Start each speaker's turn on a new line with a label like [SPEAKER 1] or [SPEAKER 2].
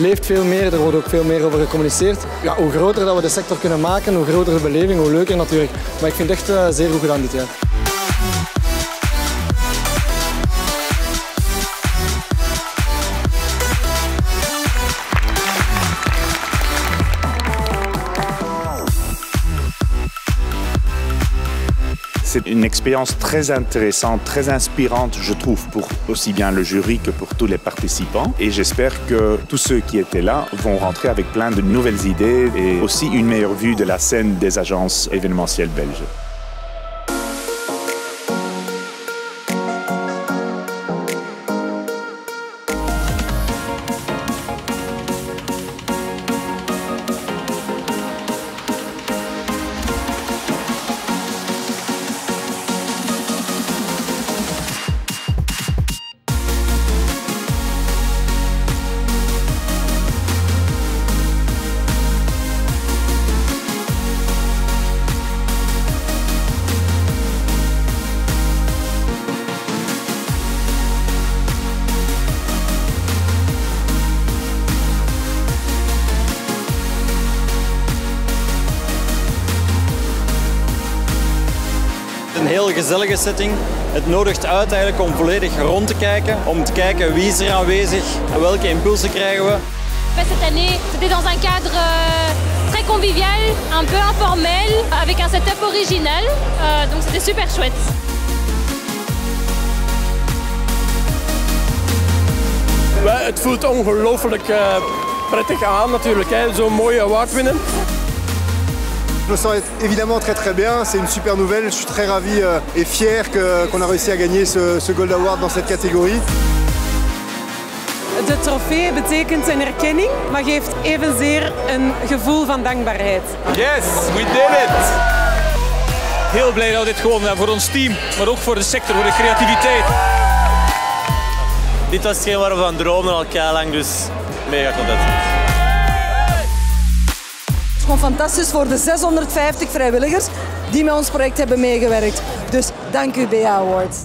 [SPEAKER 1] leeft veel meer, er wordt ook veel meer over gecommuniceerd. Ja, hoe groter dat we de sector kunnen maken, hoe groter de beleving, hoe leuker natuurlijk. Maar ik vind het echt uh, zeer goed gedaan dit jaar.
[SPEAKER 2] C'est une expérience très intéressante, très inspirante, je trouve, pour aussi bien le jury que pour tous les participants. Et j'espère que tous ceux qui étaient là vont rentrer avec plein de nouvelles idées et aussi une meilleure vue de la scène des agences événementielles belges.
[SPEAKER 3] Een heel gezellige setting. Het nodigt uit eigenlijk om volledig rond te kijken, om te kijken wie is er aanwezig en welke impulsen krijgen we.
[SPEAKER 4] Cette année, c'était dans un cadre euh, très convivial, un peu informel, avec un setup original. Euh, donc c'était super chouette.
[SPEAKER 5] Het voelt ongelooflijk uh, prettig aan natuurlijk, zo'n mooie award winnen.
[SPEAKER 6] Je me sens évidemment très très bien, c'est une super nouvelle, je suis très ravi euh, et fier qu'on qu a réussi à gagner ce, ce Gold Award dans cette catégorie.
[SPEAKER 7] De trofee betekent een erkenning, maar geeft evenzeer een gevoel van dankbaarheid.
[SPEAKER 8] Yes, we did it! Heel blij dat we dit gewonnen hebben voor ons team, maar ook voor de sector, voor de creativiteit.
[SPEAKER 9] Dit was hetgeen waar we van droomden al lang, dus mega content.
[SPEAKER 10] Fantastisch voor de 650 vrijwilligers die met ons project hebben meegewerkt. Dus dank u BA Awards.